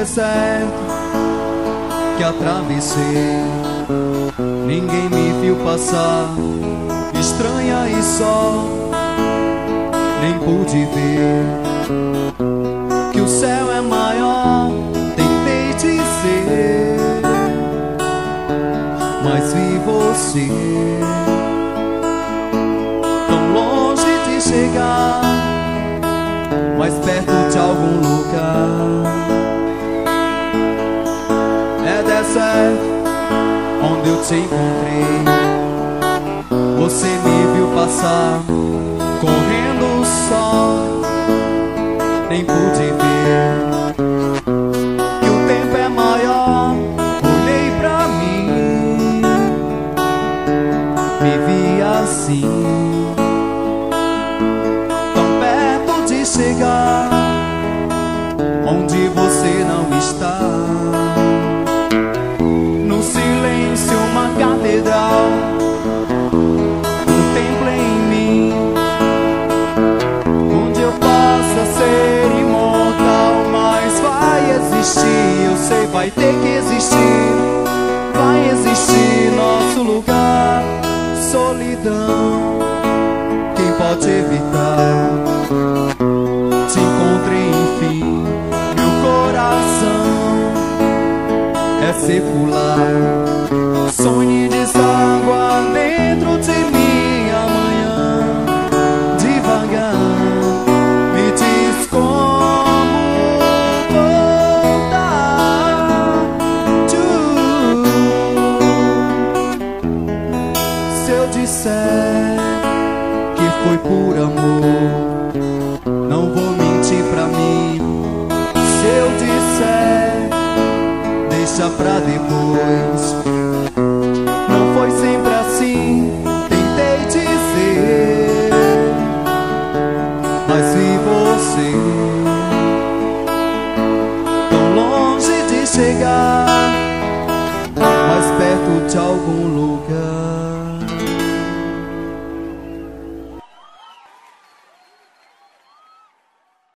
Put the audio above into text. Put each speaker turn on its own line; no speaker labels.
deserto que atravessei, ninguém me viu passar, estranha e só, nem pude ver que o céu é maior. Tentei dizer, mas vi você te encontrei. Você me viu passar, correndo só, nem pude ver que o tempo é maior. Olhei pra mim, me assim, tão perto de chegar, onde você não está. Sei, vai ter que existir, vai existir nosso lugar, solidão. Quem pode evitar? Te encontrei, enfim, meu coração é circular. disser que foi por amor, não vou mentir pra mim. Se eu disser, deixa pra depois. Não foi sempre assim, tentei dizer, mas se você tão longe de chegar.